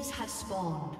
Minions have spawned.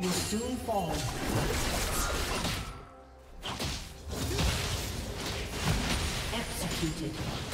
Will soon fall. Executed.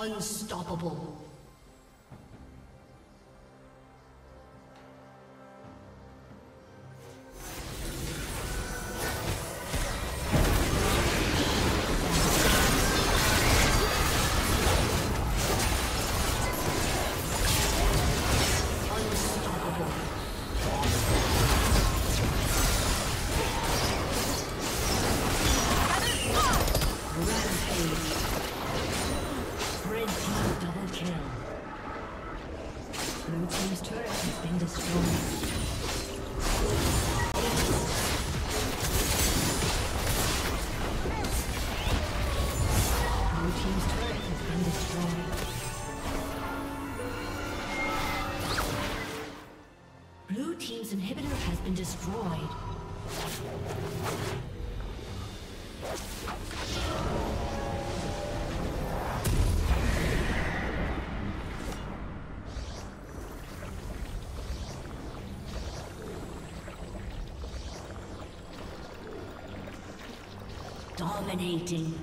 Unstoppable. Destroyed. Dominating.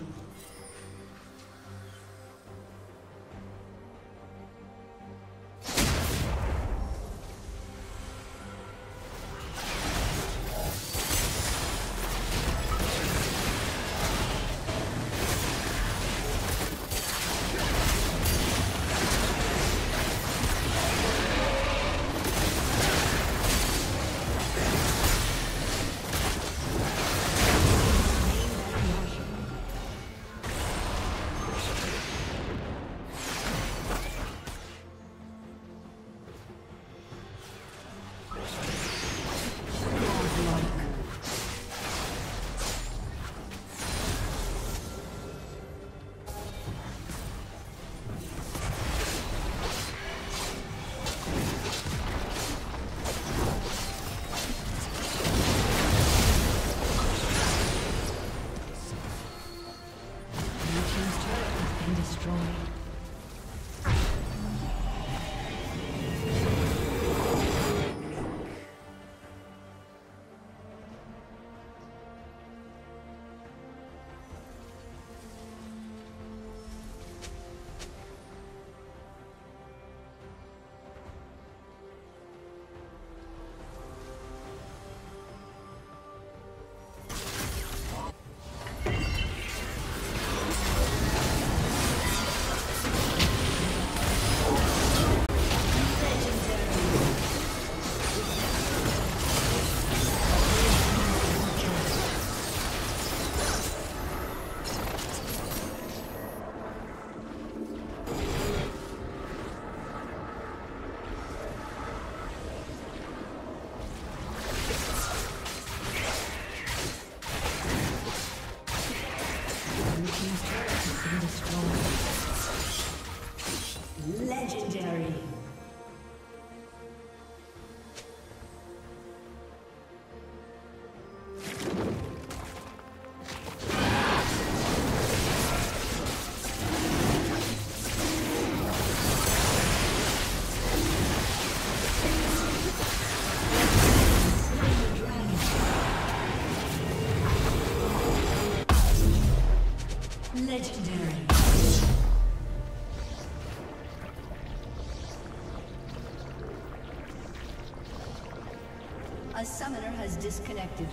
Has disconnected.